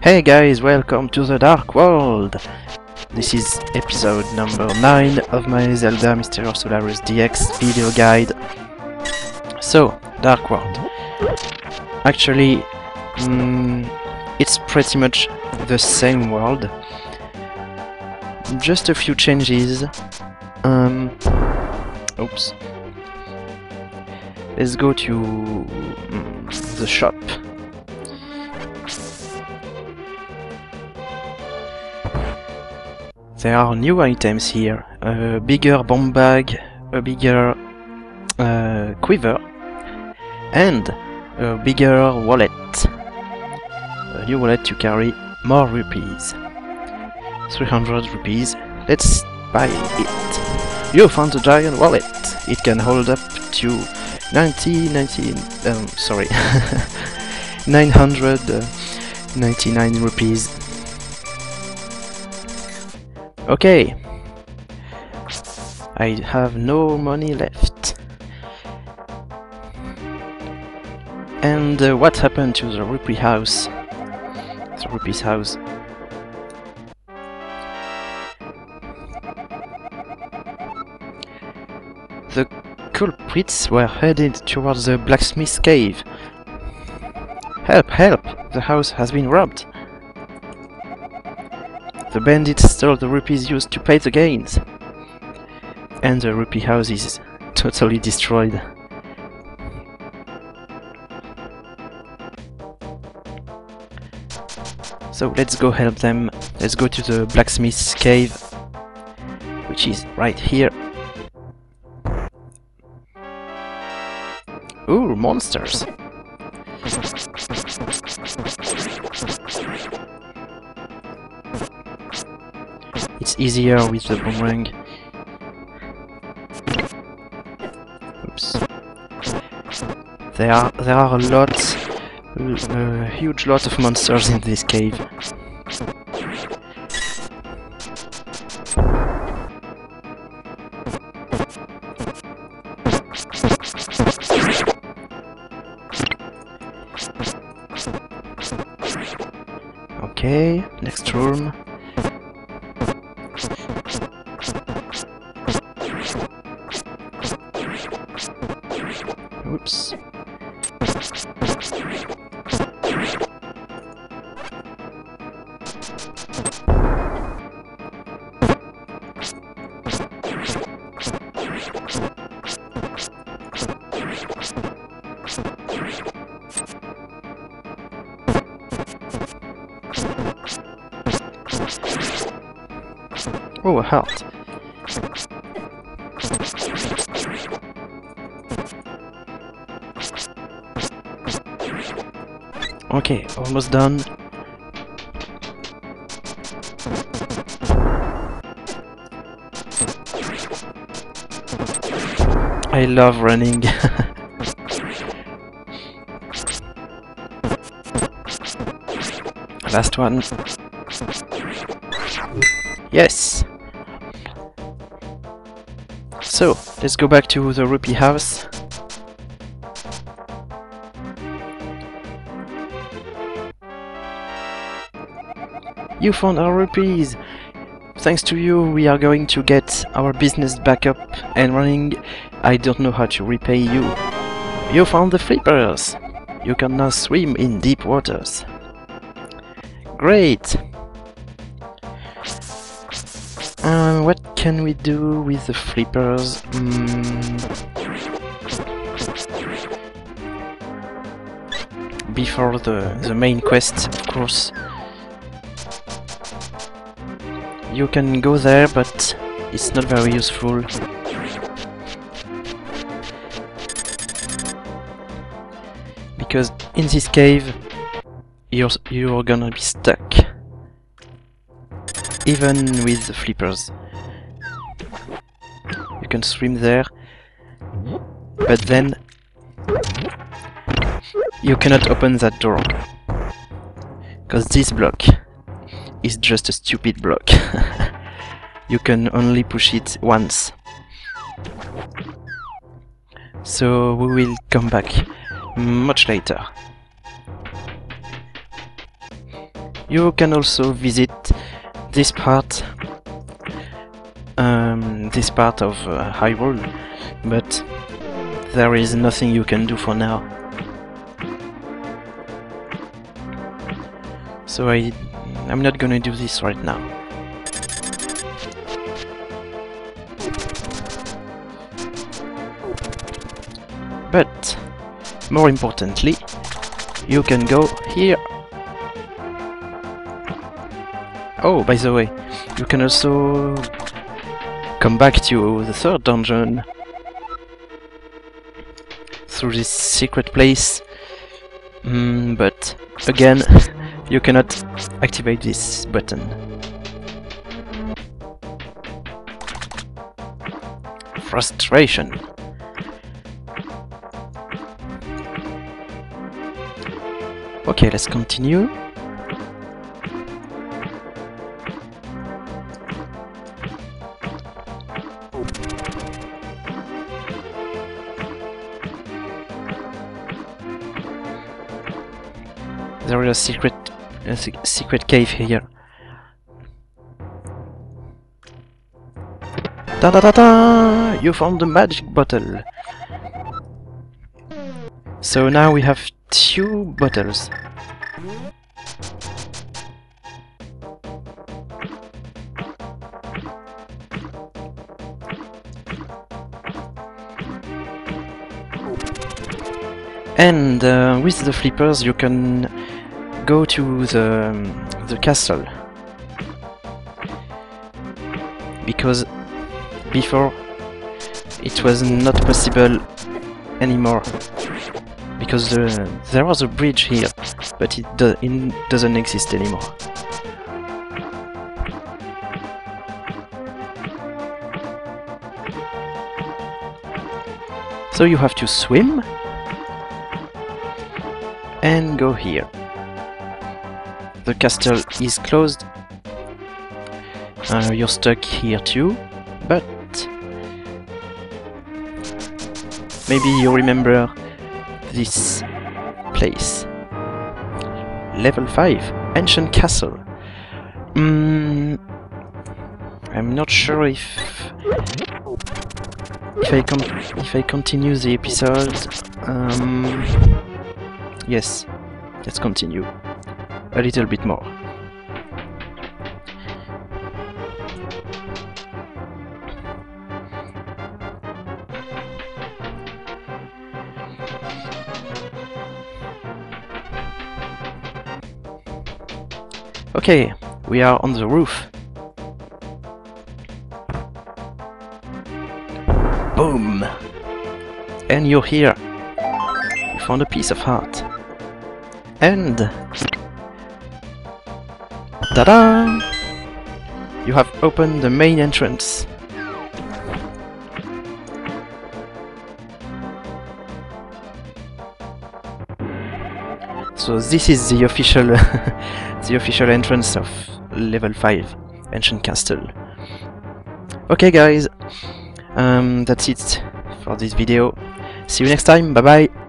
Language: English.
Hey guys, welcome to the Dark World! This is episode number 9 of my Zelda Mystery of Solarus DX video guide. So, Dark World. Actually, mm, it's pretty much the same world. Just a few changes. Um, oops. Let's go to mm, the shop. There are new items here. A bigger bomb bag, a bigger uh, quiver, and a bigger wallet. A new wallet to carry more rupees. 300 rupees. Let's buy it. You found a giant wallet. It can hold up to 90, 90, um, sorry, 999 rupees. Okay. I have no money left. And uh, what happened to the rupee house? The rupee's house. The culprits were headed towards the blacksmith's cave. Help, help! The house has been robbed. The bandits stole the rupees used to pay the gains. And the rupee house is totally destroyed. So let's go help them. Let's go to the blacksmith's cave, which is right here. Ooh, monsters! Easier with the boomerang. Oops. There are there are a lot, a huge lot of monsters in this cave. Okay, next room. Oh, a heart. Okay, almost done. I love running. Last one. Yes! So, let's go back to the rupee house. You found our rupees! Thanks to you, we are going to get our business back up and running. I don't know how to repay you. You found the flippers! You can now swim in deep waters. Great! What can we do with the flippers? Mm. Before the, the main quest, of course. You can go there, but it's not very useful. Because in this cave, you're, you're gonna be stuck. Even with flippers. You can swim there, but then you cannot open that door. Because this block is just a stupid block. you can only push it once. So we will come back much later. You can also visit this part, um, this part of uh, Hyrule, but there is nothing you can do for now. So I, I'm not gonna do this right now. But, more importantly, you can go here. Oh, by the way, you can also come back to the third dungeon through this secret place. Mm, but again, you cannot activate this button. Frustration. Okay, let's continue. A secret, a secret cave here. Da da da da! You found the magic bottle. So now we have two bottles. And uh, with the flippers you can go to the, um, the castle. Because before it was not possible anymore. Because the, there was a bridge here, but it, do, it doesn't exist anymore. So you have to swim and go here. The castle is closed. Uh, you're stuck here too, but maybe you remember this place. Level 5, Ancient Castle. Mm, I'm not sure if if I con if I continue the episode. Um, yes, let's continue a little bit more. Okay, we are on the roof. Boom! And you're here. You found a piece of heart. And... Ta-da! You have opened the main entrance. So this is the official the official entrance of level 5 Ancient Castle. Okay guys, um, that's it for this video. See you next time, bye bye!